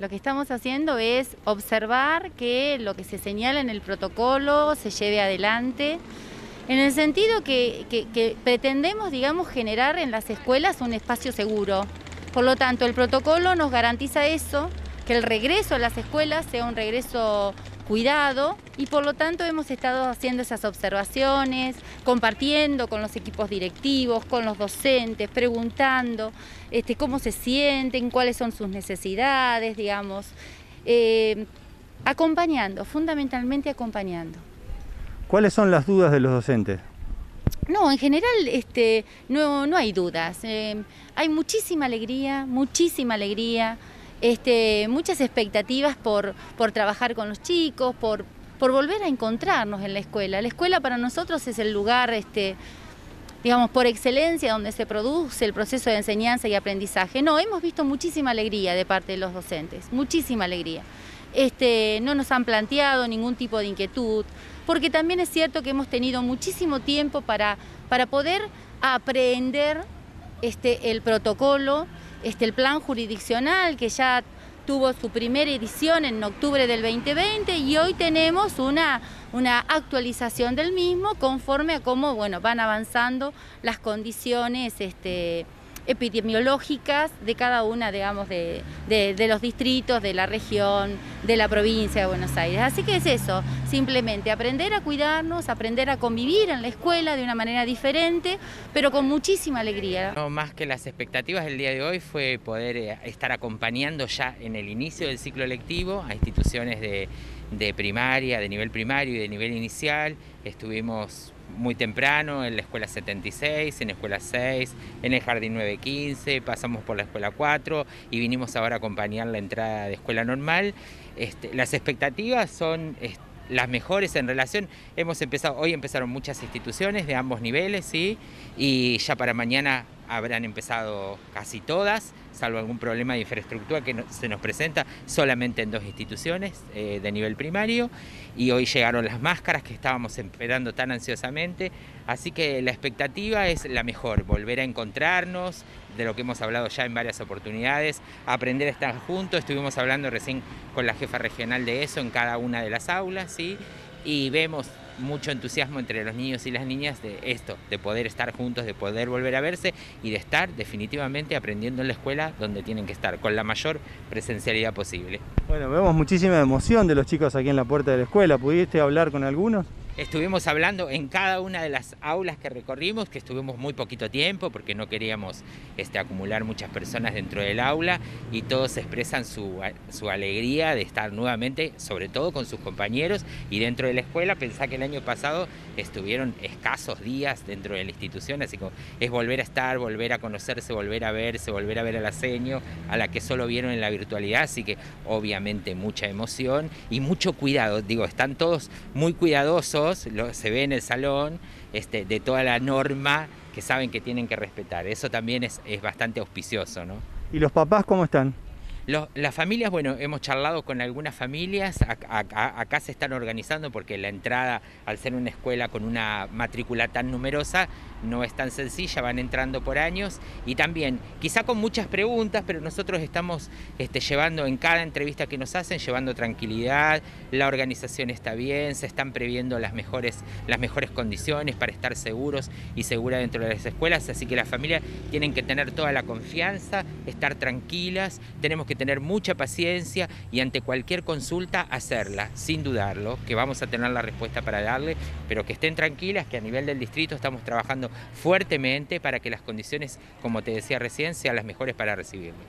Lo que estamos haciendo es observar que lo que se señala en el protocolo se lleve adelante, en el sentido que, que pretendemos, digamos, generar en las escuelas un espacio seguro. Por lo tanto, el protocolo nos garantiza eso, que el regreso a las escuelas sea un regreso cuidado y por lo tanto hemos estado haciendo esas observaciones, compartiendo con los equipos directivos, con los docentes, preguntando este, cómo se sienten, cuáles son sus necesidades, digamos, eh, acompañando, fundamentalmente acompañando. ¿Cuáles son las dudas de los docentes? No, en general este, no, no hay dudas. Eh, hay muchísima alegría, muchísima alegría. Este, muchas expectativas por, por trabajar con los chicos, por, por volver a encontrarnos en la escuela. La escuela para nosotros es el lugar, este, digamos, por excelencia donde se produce el proceso de enseñanza y aprendizaje. No, hemos visto muchísima alegría de parte de los docentes, muchísima alegría. Este, no nos han planteado ningún tipo de inquietud, porque también es cierto que hemos tenido muchísimo tiempo para, para poder aprender este, el protocolo, este, el plan jurisdiccional que ya tuvo su primera edición en octubre del 2020 y hoy tenemos una, una actualización del mismo conforme a cómo bueno, van avanzando las condiciones este, epidemiológicas de cada una, digamos, de, los distritos, de la región, de la provincia de Buenos Aires. Así que es eso, simplemente aprender a cuidarnos, aprender a convivir en la escuela de una manera diferente, pero con muchísima alegría. No más que las expectativas del día de hoy fue poder eh, estar acompañando ya en el inicio del ciclo lectivo a instituciones de, de primaria, de nivel primario y de nivel inicial. Estuvimos muy temprano en la escuela 76, en la escuela 6, en el jardín 915, pasamos por la escuela 4 y vinimos ahora a acompañar la entrada de escuela normal. Este, las expectativas son las mejores en relación, hemos empezado, hoy empezaron muchas instituciones de ambos niveles, ¿sí? y ya para mañana habrán empezado casi todas, salvo algún problema de infraestructura que se nos presenta solamente en dos instituciones eh, de nivel primario. Y hoy llegaron las máscaras que estábamos esperando tan ansiosamente. Así que la expectativa es la mejor, volver a encontrarnos, de lo que hemos hablado ya en varias oportunidades, aprender a estar juntos. Estuvimos hablando recién con la jefa regional de eso en cada una de las aulas, ¿sí? y vemos mucho entusiasmo entre los niños y las niñas de esto, de poder estar juntos, de poder volver a verse y de estar definitivamente aprendiendo en la escuela donde tienen que estar, con la mayor presencialidad posible. Bueno, vemos muchísima emoción de los chicos aquí en la puerta de la escuela. ¿Pudiste hablar con algunos? Estuvimos hablando en cada una de las aulas que recorrimos, que estuvimos muy poquito tiempo porque no queríamos este, acumular muchas personas dentro del aula y todos expresan su, alegría de estar nuevamente, sobre todo con sus compañeros y dentro de la escuela. Pensá que el año pasado estuvieron escasos días dentro de la institución, así que es volver a estar, volver a conocerse, volver a verse, volver a ver a la a la que solo vieron en la virtualidad, así que obviamente mucha emoción y mucho cuidado. Digo, están todos muy cuidadosos se ve en el salón este, de toda la norma que saben que tienen que respetar. Eso también es, es bastante auspicioso. ¿no? ¿Y los papás cómo están? las familias, bueno, hemos charlado con algunas familias, acá, se están organizando porque la entrada, al ser una escuela con una matrícula tan numerosa, no es tan sencilla, van entrando por años. Y también, quizá con muchas preguntas, pero nosotros estamos este, llevando en cada entrevista que nos hacen, llevando tranquilidad, la organización está bien, se están previendo las mejores, las mejores condiciones para estar seguros y seguras dentro de las escuelas, así que las familias tienen que tener toda la confianza, estar tranquilas, tenemos que tener mucha paciencia y ante cualquier consulta hacerla, sin dudarlo, que vamos a tener la respuesta para darle, pero que estén tranquilas que a nivel del distrito estamos trabajando fuertemente para que las condiciones, como te decía recién, sean las mejores para recibirlo.